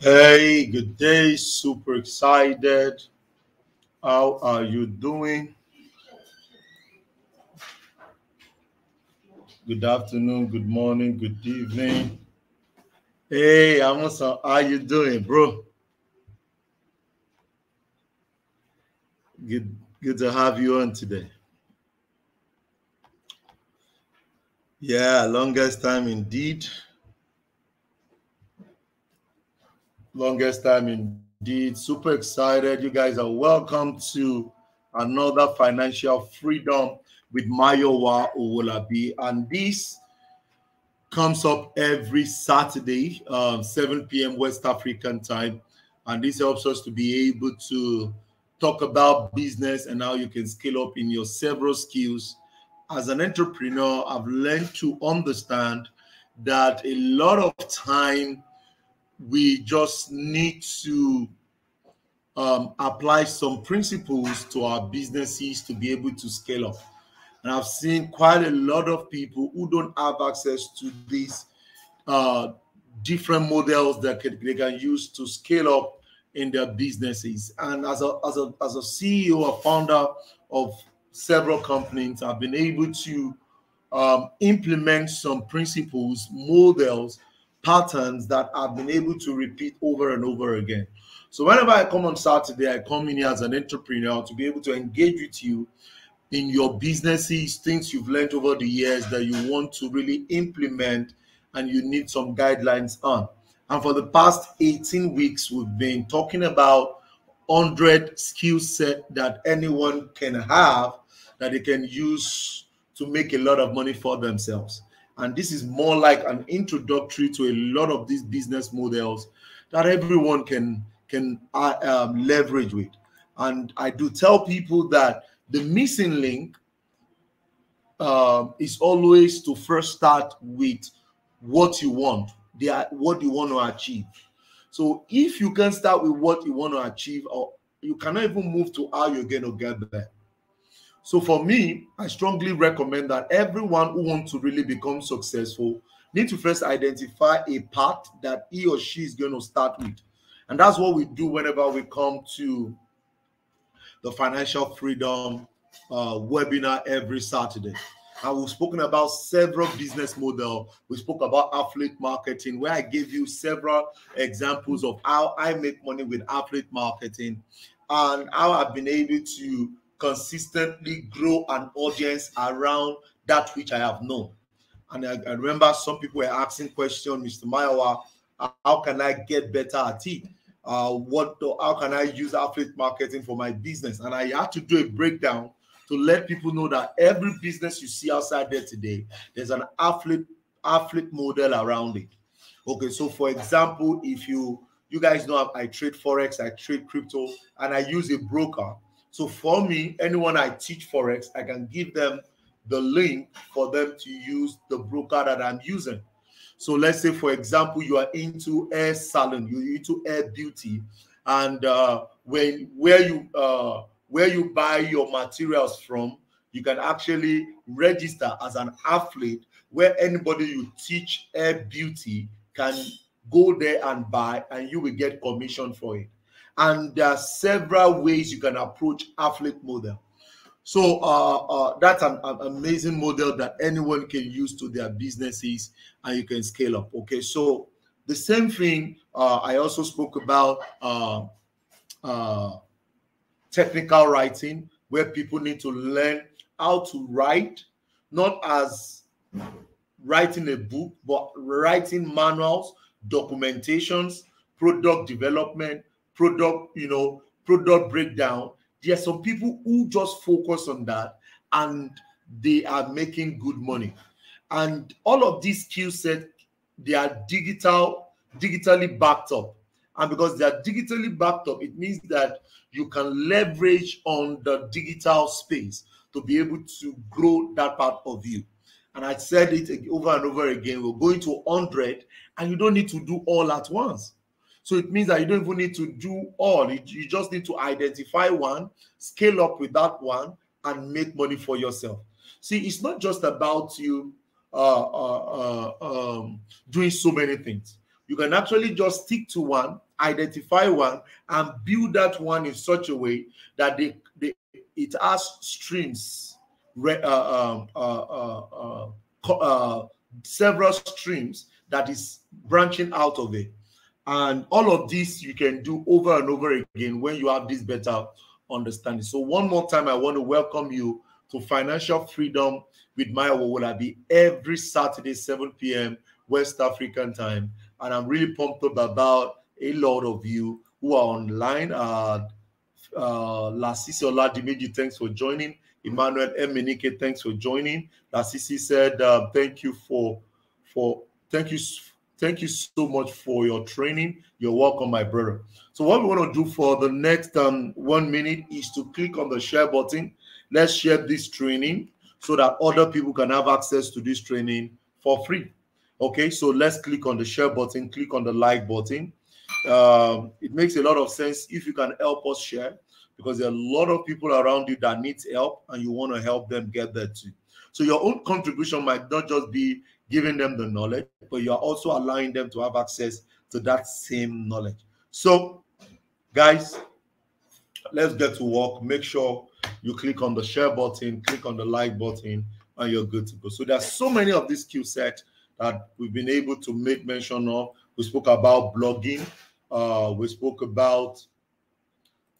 Hey, good day. Super excited. How are you doing? Good afternoon, good morning, good evening. Hey, Amosa, how you doing, bro? Good, good to have you on today. Yeah, longest time indeed. longest time indeed. Super excited. You guys are welcome to another financial freedom with Mayowa Owolabi. And this comes up every Saturday, um, 7 p.m. West African time. And this helps us to be able to talk about business and how you can scale up in your several skills. As an entrepreneur, I've learned to understand that a lot of time we just need to um, apply some principles to our businesses to be able to scale up. And I've seen quite a lot of people who don't have access to these uh, different models that they can use to scale up in their businesses. And as a, as a, as a CEO or founder of several companies, I've been able to um, implement some principles, models patterns that I've been able to repeat over and over again. So whenever I come on Saturday, I come in here as an entrepreneur to be able to engage with you in your businesses, things you've learned over the years that you want to really implement and you need some guidelines on. And for the past 18 weeks, we've been talking about 100 skill set that anyone can have that they can use to make a lot of money for themselves. And this is more like an introductory to a lot of these business models that everyone can can uh, um, leverage with. And I do tell people that the missing link uh, is always to first start with what you want, the, what you want to achieve. So if you can start with what you want to achieve, or you cannot even move to how you're going to get there. So for me, I strongly recommend that everyone who wants to really become successful need to first identify a path that he or she is going to start with. And that's what we do whenever we come to the financial freedom uh, webinar every Saturday. And we've spoken about several business model. We spoke about affiliate marketing, where I gave you several examples of how I make money with affiliate marketing and how I've been able to consistently grow an audience around that which I have known. And I, I remember some people were asking questions, Mr. Mayowa, how can I get better at it? Uh, what how can I use affiliate marketing for my business? And I had to do a breakdown to let people know that every business you see outside there today, there's an affiliate affiliate model around it. Okay, so for example, if you you guys know I trade forex, I trade crypto, and I use a broker. So for me, anyone I teach Forex, I can give them the link for them to use the broker that I'm using. So let's say, for example, you are into hair salon, you're into hair beauty, and uh, when where you uh, where you buy your materials from, you can actually register as an affiliate where anybody you teach hair beauty can go there and buy, and you will get commission for it and there are several ways you can approach affiliate model. So uh, uh, that's an, an, amazing model that anyone can use to their businesses and you can scale up okay? So the same thing uh, i also spoke about uh, uh, technical writing where people need to learn how to write not as writing a book but writing manuals documentations product development product, you know, product breakdown. There are some people who just focus on that and they are making good money. And all of these skill set, they are digital, digitally backed up. And because they are digitally backed up, it means that you can leverage on the digital space to be able to grow that part of you. And I said it over and over again. We're going to 100, and you don't need to do all at once. So it means that you don't even need to do all. You just need to identify one, scale up with that one, and make money for yourself. See, it's not just about you uh, uh, uh, um, doing so many things. You can actually just stick to one, identify one, and build that one in such a way that they, they it has streams, uh, um, uh, several streams that is branching out of it. And all of this you can do over and over again when you have this better understanding. So one more time, I want to welcome you to Financial Freedom with Mayowa Owolabi every Saturday, 7 p.m. West African time. And I'm really pumped up about a lot of you who are online. Uh, uh, Lasisi Oladimeji, thanks for joining. Emmanuel Emenike, thanks for joining. Lasisi said, uh, thank you for, for, thank you, thank you so much for your training. You're welcome, my brother. So what we want to do for the next um, one minute is to click on the share button. Let's share this training so that other people can have access to this training for free. Okay, so let's click on the share button, click on the like button. Um, it makes a lot of sense if you can help us share because there are a lot of people around you that need help and you want to help them get there too. So your own contribution might not just be giving them the knowledge, but you are also allowing them to have access to that same knowledge. So, guys, let's get to work. Make sure you click on the share button, click on the like button, and you're good to go. So there's so many of these skill sets that we've been able to make mention of. We spoke about blogging. Uh, we spoke about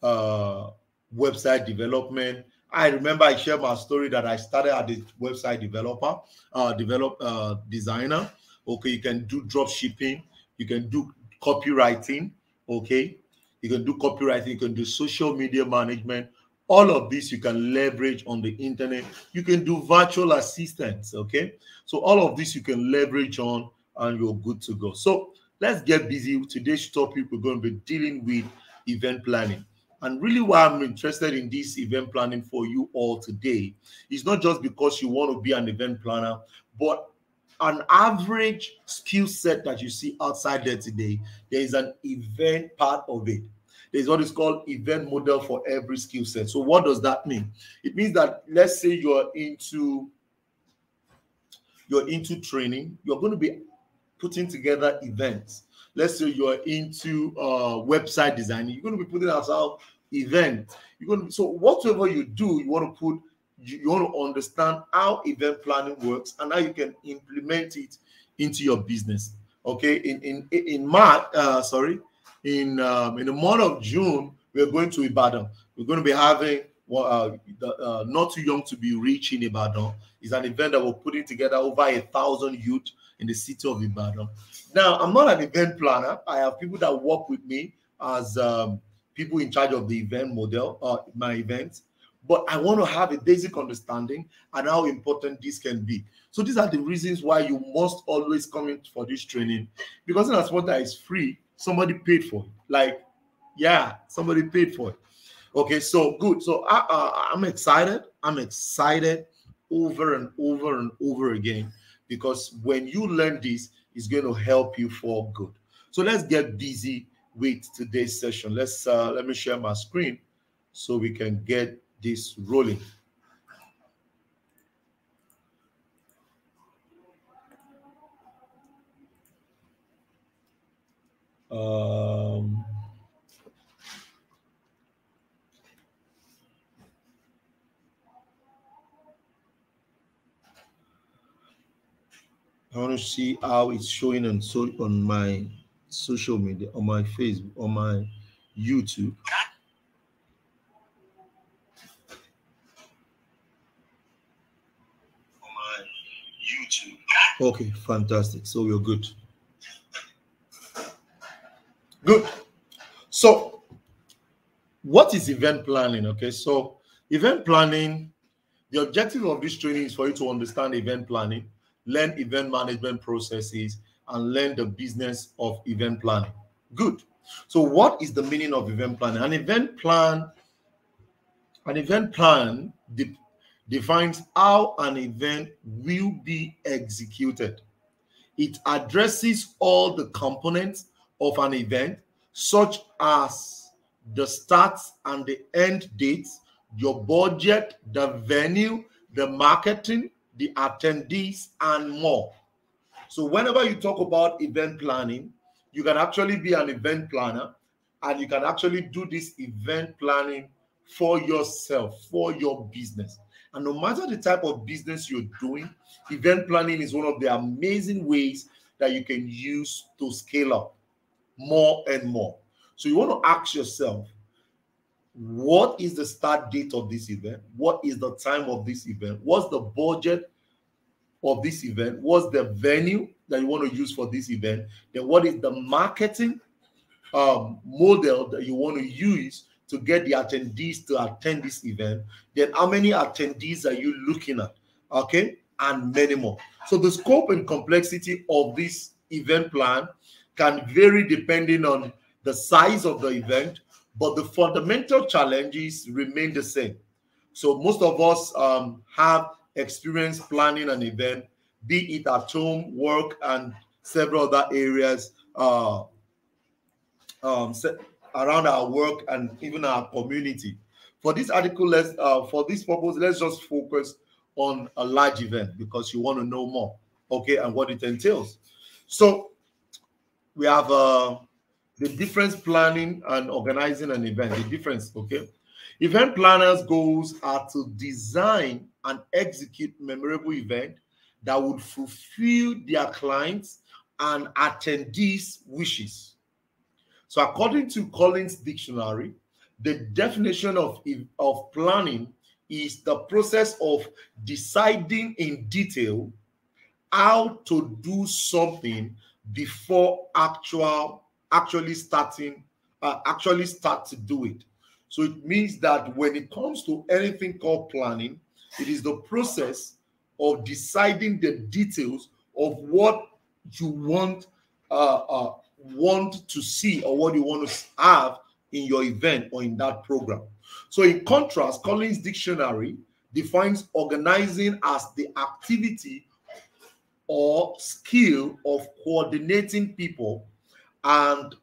uh, website development. I remember I shared my story that I started as a website developer, uh, develop uh, designer. Okay, you can do drop shipping, you can do copywriting. Okay, you can do copywriting, you can do social media management, all of this you can leverage on the internet. You can do virtual assistants. Okay. So all of this you can leverage on and you're good to go. So let's get busy. Today's topic we're going to be dealing with event planning. And really, why I'm interested in this event planning for you all today is not just because you want to be an event planner, but an average skill set that you see outside there today, there is an event part of it there's what is called event model for every skill set. So what does that mean? It means that let's say you're into you're into training, you're going to be putting together events. Let's say you're into uh, website design, you're going to be putting out an event. You're going to so whatever you do, you want to put you, you want to understand how event planning works and how you can implement it into your business. Okay, in in in March, uh, sorry, in um, in the month of June, we're going to Ibadan. We're going to be having well, uh, the, uh, not too young to be rich in Ibadan. It's an event that we're putting together over a thousand youth in the city of Ibadan. Now, I'm not an event planner. I have people that work with me as um, people in charge of the event model, uh, my events. But I want to have a basic understanding and how important this can be. So these are the reasons why you must always come in for this training because in as much that is free, somebody paid for it. Like, yeah, somebody paid for it. Okay, so good. So I, uh, I'm excited. I'm excited over and over and over again because when you learn this, it's going to help you for good. So let's get busy with today's session. Let's uh, let me share my screen so we can get this rolling. Um, To see how it's showing on so on my social media, on my Facebook, on my YouTube. On my YouTube. Okay, fantastic. So we're good. Good. So, what is event planning? Okay, so event planning, the objective of this training is for you to understand event planning, learn event management processes, and learn the business of event planning. Good. So, what is the meaning of event planning? An event plan, an event plan de defines how an event will be executed. It addresses all the components of an event, such as the start and the end dates, your budget, the venue, the marketing, the attendees, and more. So whenever you talk about event planning, you can actually be an event planner and you can actually do this event planning for yourself, for your business. And no matter the type of business you're doing, event planning is one of the amazing ways that you can use to scale up more and more. So you want to ask yourself, what is the start date of this event? What is the time of this event? What's the budget of this event? What's the venue that you want to use for this event? Then what is the marketing um, model that you want to use to get the attendees to attend this event? Then how many attendees are you looking at? Okay, and many more. So the scope and complexity of this event plan can vary depending on the size of the event, but the fundamental challenges remain the same. So most of us um, have experience planning an event, be it at home, work, and several other areas uh, um, around our work and even our community. For this article, let's uh, for this purpose, let's just focus on a large event because you want to know more, okay, and what it entails. So we have uh, the difference planning and organizing an event. The difference, okay. Event planners' goals are to design and execute memorable event that would fulfill their clients and attendees' wishes. So, according to Collins Dictionary, the definition of, of planning is the process of deciding in detail how to do something before actual actually starting uh, actually start to do it so it means that when it comes to anything called planning it is the process of deciding the details of what you want uh, uh, want to see or what you want to have in your event or in that program so, in contrast, Collins Dictionary defines organizing as the activity or skill of coordinating people. And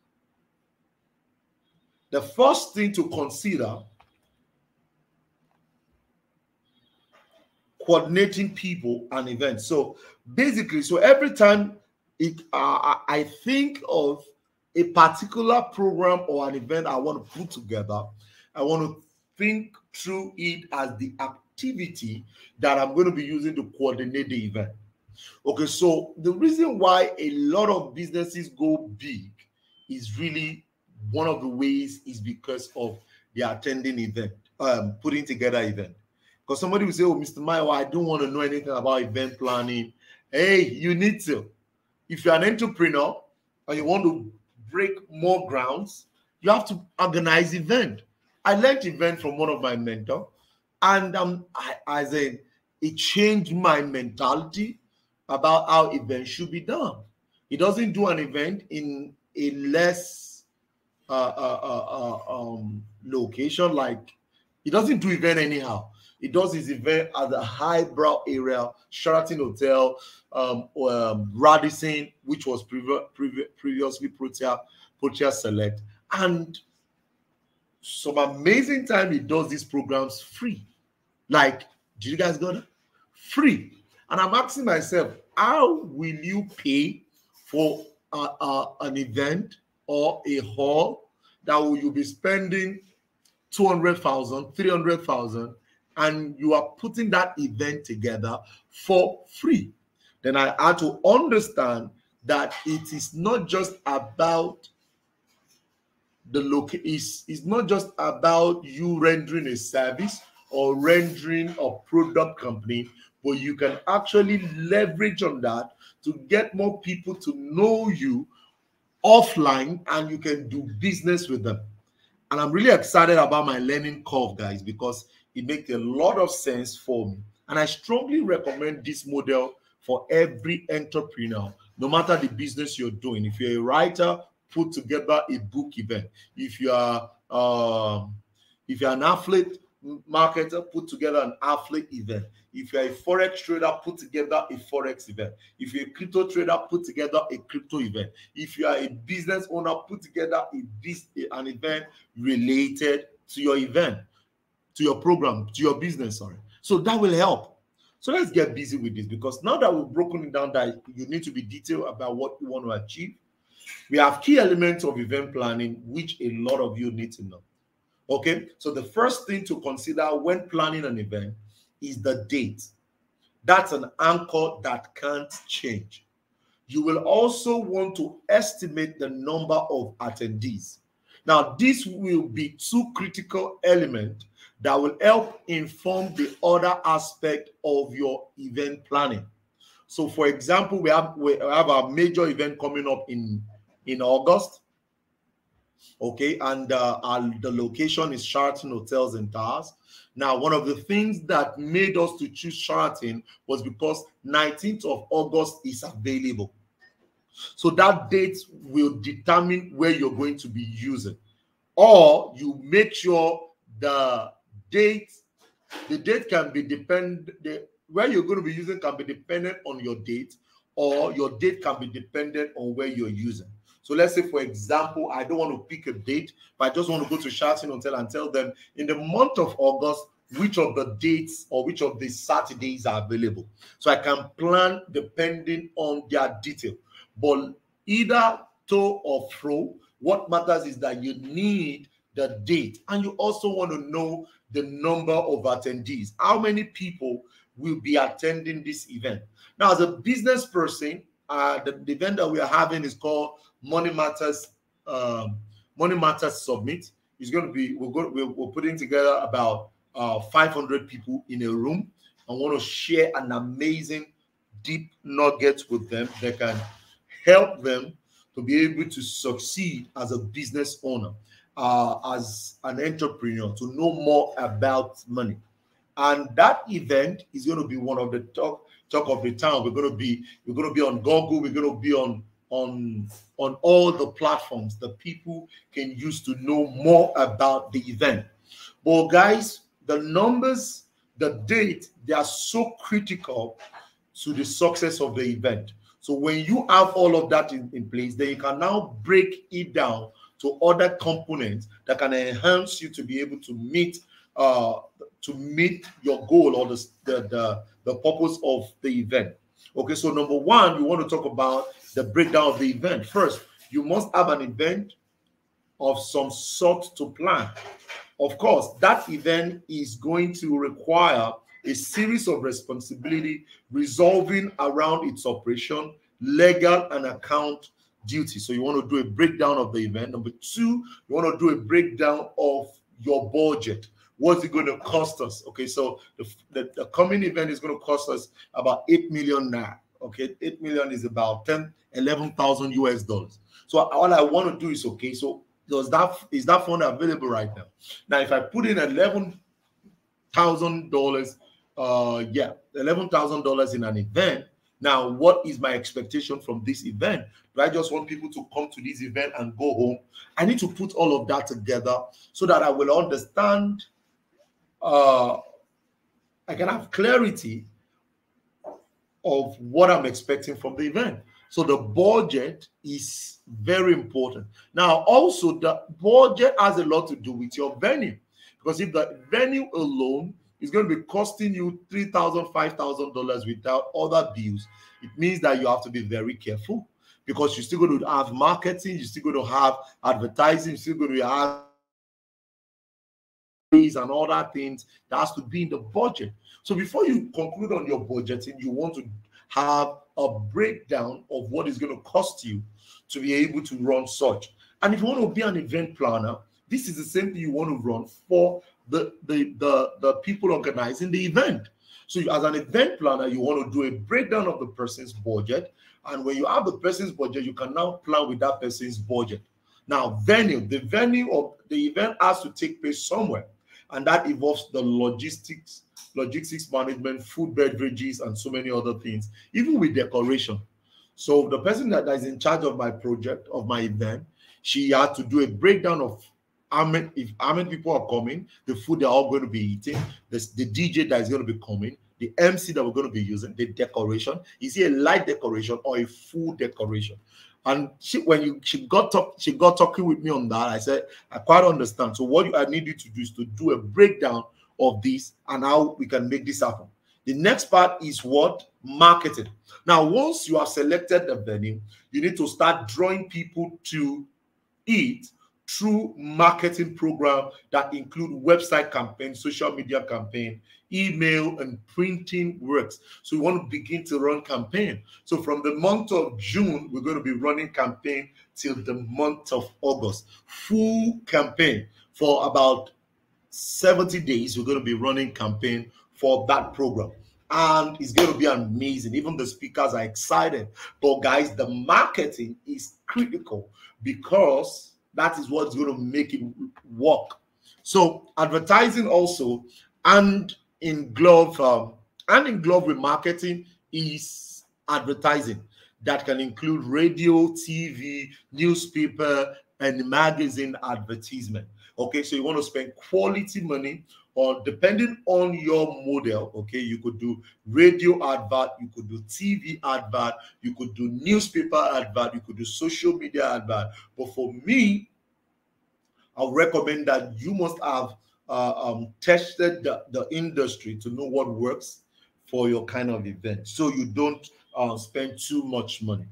the first thing to consider coordinating people and events. So basically, so every time it, uh, I think of a particular program or an event I want to put together, I want to think through it as the activity that I'm going to be using to coordinate the event. Okay, so the reason why a lot of businesses go big is really one of the ways is because of the attending event, um, putting together event. Because somebody will say, Oh, Mr. Mayo, I don't want to know anything about event planning. Hey, you need to. If you're an entrepreneur and you want to break more grounds, you have to organize event. I learned event from one of my mentor, and um, I, I said it changed my mentality about how events should be done. He doesn't do an event in a less uh, uh, uh, uh, um, location, like he doesn't do event anyhow. He does his event at the highbrow area, Sheraton Hotel, um, um, Radisson, which was previ- previ- previously Protea, Protea Select, and some amazing time he does these programs free. Like, did you guys go there? Free. And I'm asking myself, how will you pay for uh, uh, an event or a hall that will you be spending 200,000, 300,000 and you are putting that event together for free? Then I had to understand that it is not just about the look is is not just about you rendering a service or rendering a product company but you can actually leverage on that to get more people to know you offline and you can do business with them. And i'm really excited about my learning curve guys because it makes a lot of sense for me. And i strongly recommend this model for every entrepreneur no matter the business you're doing. If you're a writer put together a book event. If you are um, if you're an affiliate marketer, put together an affiliate event. If you're a forex trader, put together a forex event. If you're a crypto trader, put together a crypto event. If you are a business owner, put together a an event related to your event, to your program, to your business. Sorry. So that will help. So let's get busy with this because now that we've broken it down that you need to be detailed about what you want to achieve, we have key elements of event planning which a lot of you need to know. Okay, so the first thing to consider when planning an event is the date. That's an anchor that can't change. You will also want to estimate the number of attendees. Now, this will be two critical elements that will help inform the other aspect of your event planning. So, for example, we have we have a major event coming up in in August. Okay, and uh, our, the location is Sheraton Hotels and Towers. Now, one of the things that made us to choose Sheraton was because 19th of August is available. So that date will determine where you're going to be using. Or you make sure the date, the date can be depend the where you're going to be using can be dependent on your date, or your date can be dependent on where you're using. So let's say, for example, I don't want to pick a date, but I just want to go to Sheraton Hotel and tell them in the month of August which of the dates or which of the Saturdays are available. So I can plan depending on their detail. But either to or fro, what matters is that you need the date and you also want to know the number of attendees. How many people will be attending this event? Now, as a business person, uh, the, the event that we are having is called Money Matters um, Money Matters Summit. It's going to be we're going we're, we're putting together about uh, 500 people in a room. I want to share an amazing deep nuggets with them that can help them to be able to succeed as a business owner, uh, as an entrepreneur, to know more about money. And that event is going to be one of the talk talk of the town. We're going to be we're going to be on Google. We're going to be on on on all the platforms that people can use to know more about the event. But guys, the numbers, the date, they are so critical to the success of the event. So when you have all of that in, in place, then you can now break it down to other components that can enhance you to be able to meet uh, to meet your goal or the, the, the, the purpose of the event. Okay, so number one, you want to talk about the breakdown of the event. First, you must have an event of some sort to plan. Of course, that event is going to require a series of responsibility resolving around its operation, legal and account duty. So you want to do a breakdown of the event. Number two, you want to do a breakdown of your budget. What's it going to cost us? Okay, so the, the, the coming event is going to cost us about 8 million now. Okay, 8 million is about 10, 11,000 US dollars. So all I want to do is okay, so does that is that fund available right now? Now, if I put in eleven thousand dollars uh yeah eleven thousand dollars in an event now what is my expectation from this event do i just want people to come to this event and go home i need to put all of that together so that i will understand uh i can have clarity of what i'm expecting from the event. So the budget is very important. Now also the budget has a lot to do with your venue. Because if the venue alone is going to be costing you $3,000, $5,000 without other bills. It means that you have to be very careful. Because you're still going to have marketing, you're still going to have advertising, you're still going to have and all that things that has to be in the budget. So before you conclude on your budgeting, you want to have a breakdown of what is going to cost you to be able to run such. And if you want to be an event planner, this is the same thing you want to run for the, the, the, the people organizing the event. So you, as an event planner, you want to do a breakdown of the person's budget. And when you have the person's budget, you can now plan with that person's budget. Now, venue, the venue of the event has to take place somewhere. And that involves the logistics, logistics management, food, beverages, and so many other things, even with decoration. So the person that is in charge of my project, of my event, she had to do a breakdown of how many if how many people are coming, the food they're all going to be eating, the, the DJ that is going to be coming, the MC that we're going to be using, the decoration. Is it a light decoration or a full decoration? And she, when you she got talk, she got talking with me on that. I said, I quite understand. So what you, I need you to do is to do a breakdown of this and how we can make this happen. The next part is what? Marketing. Now, once you have selected the venue, you need to start drawing people to it through marketing program that include website campaign, social media campaign, email and printing works. So we want to begin to run campaign. So from the month of June, we're going to be running campaign till the month of August. Full campaign for about 70 days. We're going to be running campaign for that program. And it's going to be amazing. Even the speakers are excited. But guys, the marketing is critical because that is what's going to make it work. So advertising also and in glove um, and in glove with marketing is advertising that can include radio, TV, newspaper, and magazine advertisement. Okay, so you want to spend quality money or depending on your model, okay, you could do radio advert, you could do TV advert, you could do newspaper advert, you could do social media advert. But for me, I recommend that you must have uh, um, tested the, the industry to know what works for your kind of event so you don't uh, spend too much money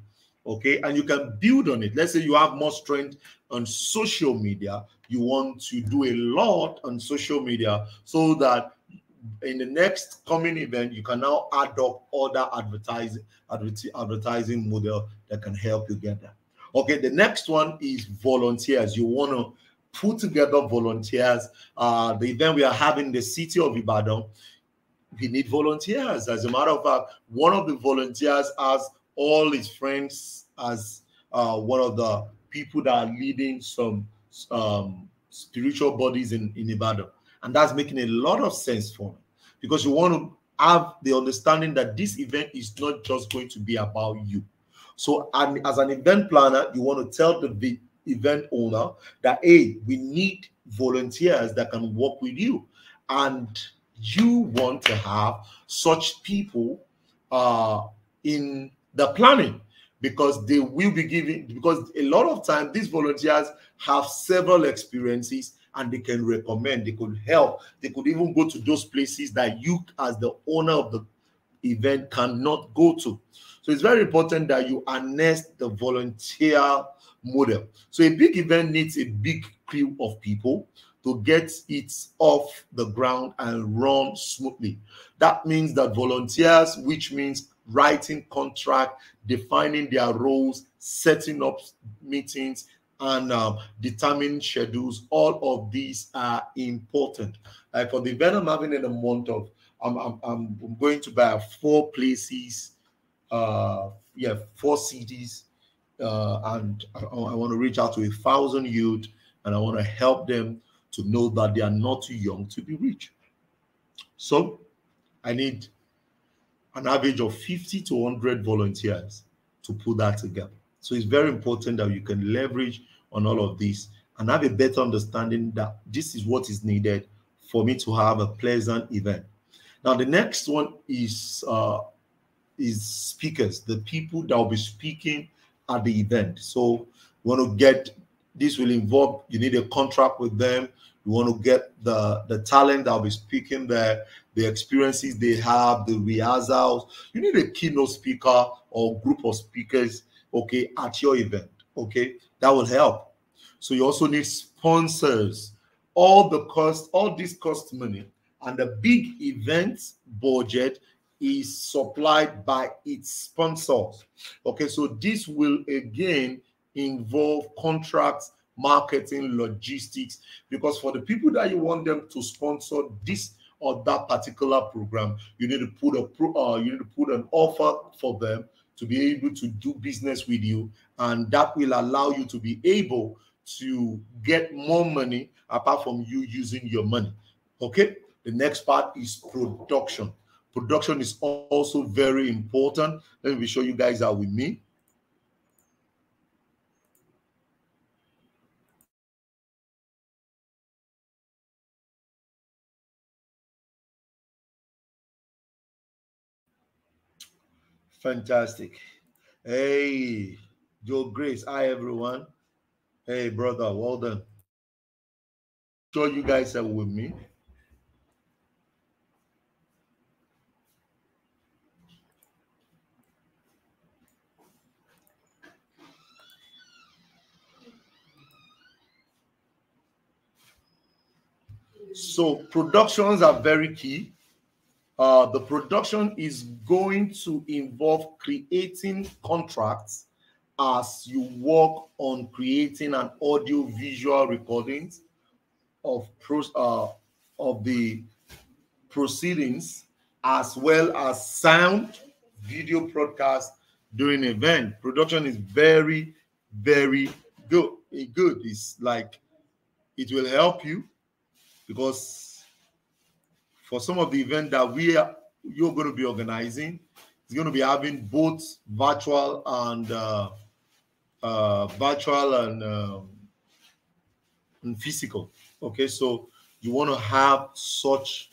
okay and you can build on it let's say you have more strength on social media you want to do a lot on social media so that in the next coming event you can now adopt other advertising advertising model that can help you get that okay the next one is volunteers you want to put together volunteers. Uh, the event we are having the city of Ibadan, we need volunteers. As a matter of fact, one of the volunteers has all his friends as uh, one of the people that are leading some um, spiritual bodies in, in Ibadan. And that's making a lot of sense for me because you want to have the understanding that this event is not just going to be about you. So, and as an event planner, you want to tell the event owner that hey we need volunteers that can work with you and you want to have such people uh in the planning because they will be giving because a lot of time these volunteers have several experiences and they can recommend they could help they could even go to those places that you as the owner of the event cannot go to so it's very important that you harness the volunteer model. So a big event needs a big crew of people to get it off the ground and run smoothly. That means that volunteers, which means writing contract, defining their roles, setting up meetings, and um, determining schedules. All of these are important. Like for the event I'm having in a month of, I'm, I'm, I'm going to buy four places, uh, yeah, four cities uh, and I, I want to reach out to a thousand youth and I want to help them to know that they are not too young to be rich. So I need an average of 50 to 100 volunteers to put that together. So it's very important that you can leverage on all of this and have a better understanding that this is what is needed for me to have a pleasant event. Now, the next one is uh, is speakers, the people that will be speaking at the event. So you want to get this will involve you need a contract with them. You want to get the the talent that'll be speaking there, the experiences they have, the rehearsals. You need a keynote speaker or group of speakers, okay, at your event. Okay, that will help. So you also need sponsors. All the cost, all this cost money, and the big event budget is supplied by its sponsors. Okay, so this will again involve contracts, marketing, logistics, because for the people that you want them to sponsor this or that particular program, you need to put a pro, uh, you need to put an offer for them to be able to do business with you, and that will allow you to be able to get more money apart from you using your money. Okay, the next part is production. Production is also very important. Let me show you guys how with me. Fantastic. Hey, Joe Grace. Hi, everyone. Hey, brother. Well done. Sure, you guys are with me. So, productions are very key. Uh, the production is going to involve creating contracts as you work on creating an audio visual recordings of uh, of the proceedings as well as sound video broadcast during event. Production is very very good. Good. It's like it will help you because for some of the event that we are you're going to be organizing it's going to be having both virtual and uh, uh, virtual and, um, and physical. Okay so you want to have such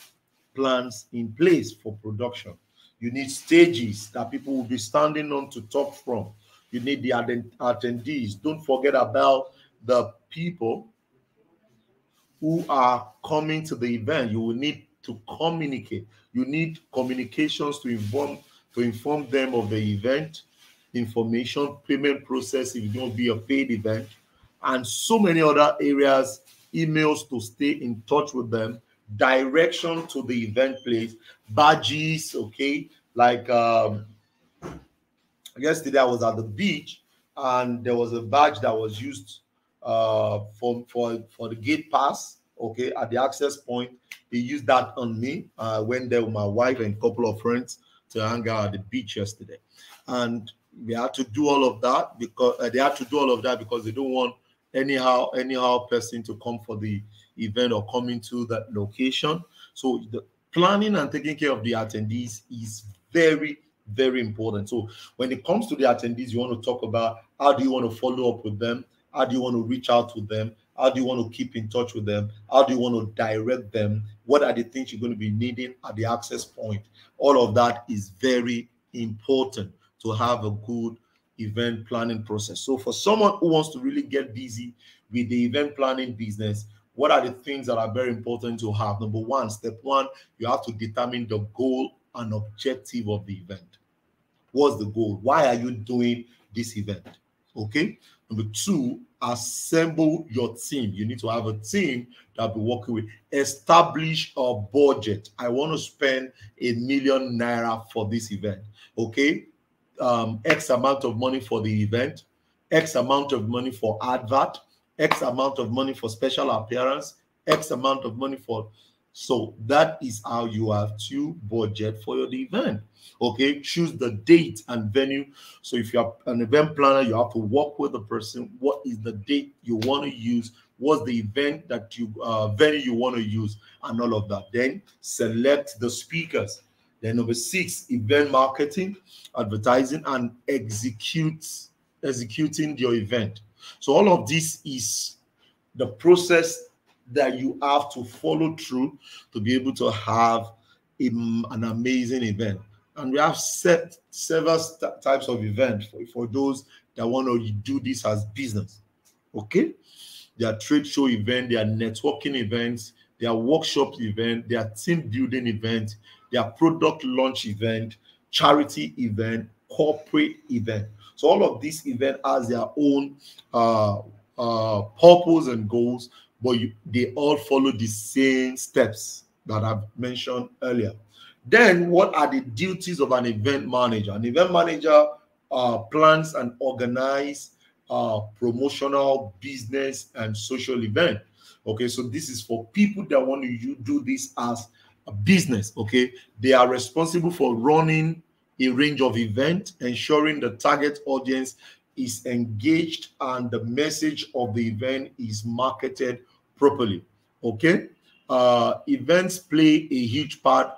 plans in place for production. You need stages that people will be standing on to talk from. You need the attendees. Don't forget about the people who are coming to the event. You will need to communicate you need communications to inform to inform them of the event information payment process if going to be a paid event and so many other areas emails to stay in touch with them direction to the event place badges okay like um yesterday i was at the beach and there was a badge that was used uh, for for for the gate pass. Okay, at the access point, he used that on me. I went there with my wife and a couple of friends to hang out at the beach yesterday, and we had to do all of that because uh, they had to do all of that because they don't want anyhow anyhow person to come for the event or come into that location. So the planning and taking care of the attendees is very very important. So when it comes to the attendees, you want to talk about how do you want to follow up with them how do you want to reach out to them? How do you want to keep in touch with them? How do you want to direct them? What are the things you're going to be needing at the access point? All of that is very important to have a good event planning process. So, for someone who wants to really get busy with the event planning business, what are the things that are very important to have? Number one, step one, you have to determine the goal and objective of the event. What's the goal? Why are you doing this event? Okay. Number two, assemble your team. You need to have a team that be working with. Establish a budget. I want to spend a million naira for this event. Okay. Um, X amount of money for the event, X amount of money for advert, X amount of money for special appearance, X amount of money for so that is how you have to budget for your event. Okay, choose the date and venue. So if you're an event planner, you have to work with the person. What is the date you want to use? What's the event that you uh, venue you want to use, and all of that. Then select the speakers. Then number six, event marketing, advertising, and execute executing your event. So all of this is the process that you have to follow through to be able to have a, an amazing event. And we have set several types of events for, for those that want to do this as business. Okay? There are trade show events, there are networking events, there are workshop events, there are team building events, there are product launch event, charity event, corporate event. So all of these events has their own uh, uh, purpose and goals but you, they all follow the same steps that I've mentioned earlier. Then, what are the duties of an event manager? An event manager uh, plans and organize uh, promotional business and social event. Okay, so this is for people that want to do this as a business. Okay, they are responsible for running a range of events, ensuring the target audience is engaged and the message of the event is marketed properly. Okay. Uh, events play a huge part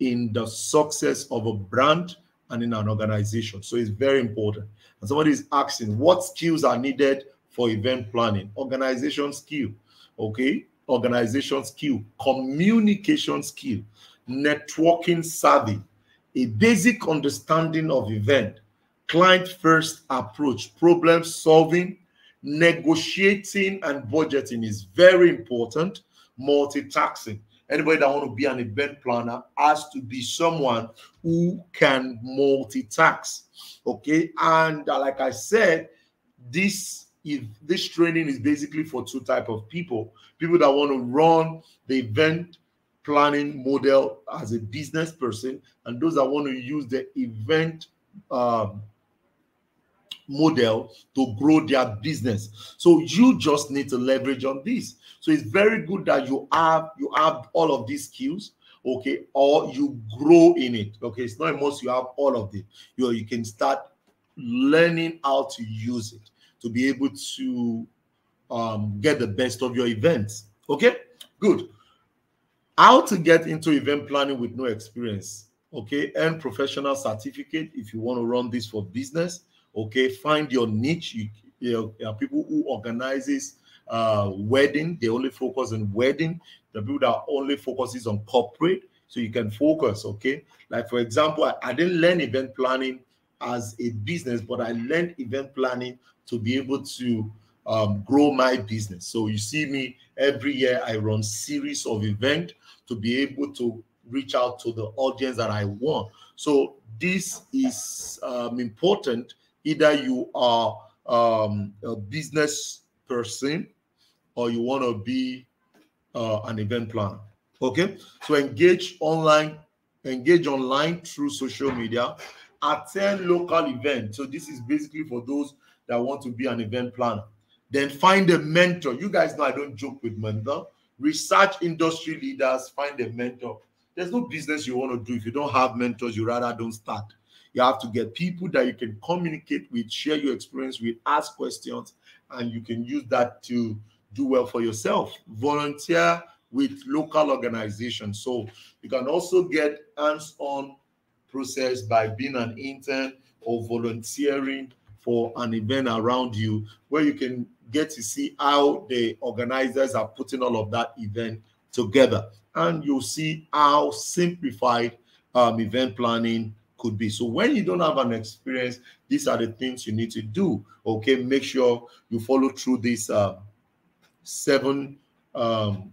in the success of a brand and in an organization. So it's very important. And somebody is asking, what skills are needed for event planning? Organization skill. Okay. Organization skill, communication skill, networking savvy, a basic understanding of event, client first approach, problem solving, negotiating and budgeting is very important. Multitasking. Anybody that want to be an event planner has to be someone who can multitask. Okay, and uh, like I said, this if this training is basically for two type of people people that want to run the event planning model as a business person and those that want to use the event um, model to grow their business. So you just need to leverage on this. So it's very good that you have you have all of these skills okay or you grow in it okay? It's not a must you have all of it. You, you can start learning how to use it to be able to um, get the best of your events okay? Good. How to get into event planning with no experience okay? And professional certificate if you want to run this for business okay find your niche. You, you know, people who organizes uh wedding. They only focus on wedding. The people that only focuses on corporate. So you can focus okay? Like for example I, I didn't learn event planning as a business but i learned event planning to be able to um, grow my business. So you see me every year i run series of event to be able to reach out to the audience that i want. So this is um, important either you are um, a business person or you want to be uh, an event planner. Okay, so engage online, engage online through social media, attend local events. So this is basically for those that want to be an event planner. Then find a mentor. You guys know I don't joke with mentor. Research industry leaders, find a mentor. There's no business you want to do if you don't have mentors. You rather don't start. You have to get people that you can communicate with, share your experience with, ask questions, and you can use that to do well for yourself. Volunteer with local organizations. So you can also get hands-on process by being an intern or volunteering for an event around you where you can get to see how the organizers are putting all of that event together and you'll see how simplified um, event planning could be. So when you don't have an experience, these are the things you need to do. Okay, make sure you follow through this uh, seven um,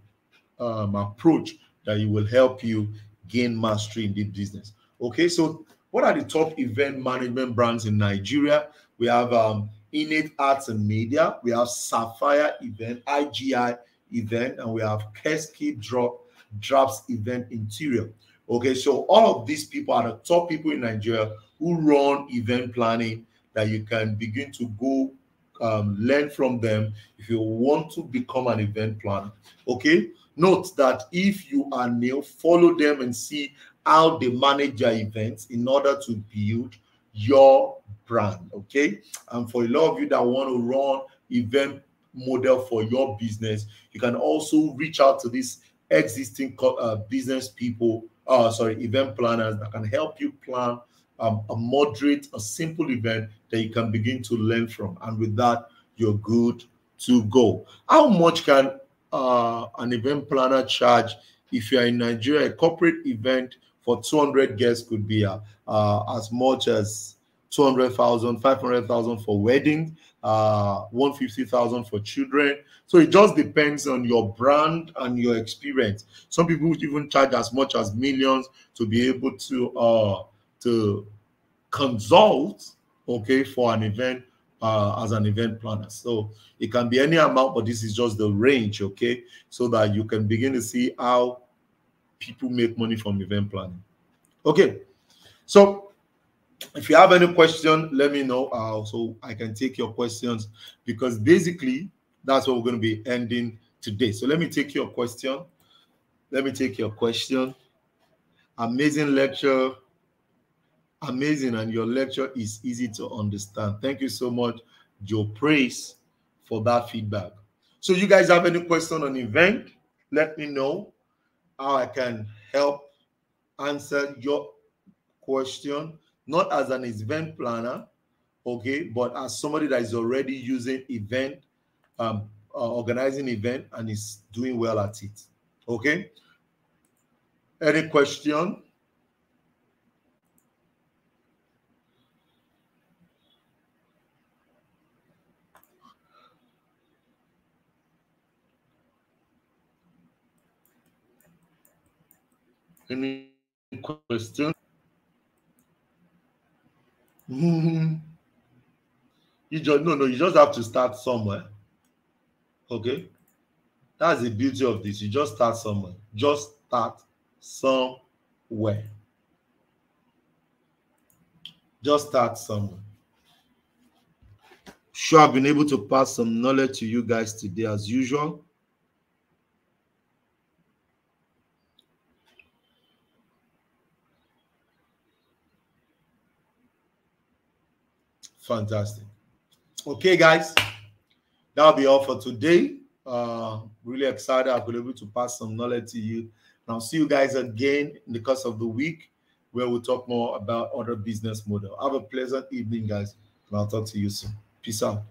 um, approach that you will help you gain mastery in this business. Okay, so what are the top event management brands in Nigeria? We have um, Innate Arts and Media, we have Sapphire Event, IGI Event, and we have Keski Drop Drops Event Interior. Okay, so all of these people are the top people in Nigeria who run event planning that you can begin to go um, learn from them if you want to become an event planner. Okay, note that if you are new, follow them and see how they manage their events in order to build your brand. Okay, and for a lot of you that want to run event model for your business, you can also reach out to these existing uh, business people uh, sorry, event planners that can help you plan um, a moderate, a simple event that you can begin to learn from. And with that, you're good to go. How much can uh, an event planner charge if you're in Nigeria? A corporate event for 200 guests could be uh, uh, as much as 200,000, 500,000 for weddings, uh, 150,000 for children. So it just depends on your brand and your experience. Some people would even charge as much as millions to be able to uh, to consult, okay, for an event uh, as an event planner. So it can be any amount, but this is just the range, okay, so that you can begin to see how people make money from event planning. Okay, so if you have any question, let me know uh, so I can take your questions because basically that's what we're going to be ending today. So let me take your question. Let me take your question. Amazing lecture. Amazing, and your lecture is easy to understand. Thank you so much, Joe Praise, for that feedback. So, you guys have any question on event? Let me know how I can help answer your question not as an event planner, okay, but as somebody that is already using event, um, uh, organizing event and is doing well at it. Okay. Any question? Any question? You just no, no, you just have to start somewhere. Okay. That's the beauty of this. You just start somewhere. Just start somewhere. Just start somewhere. Sure, I've been able to pass some knowledge to you guys today as usual. Fantastic. Okay, guys, that'll be all for today. Uh, really excited I've been able to pass some knowledge to you. And I'll see you guys again in the course of the week where we'll talk more about other business model. Have a pleasant evening, guys. And I'll talk to you soon. Peace out.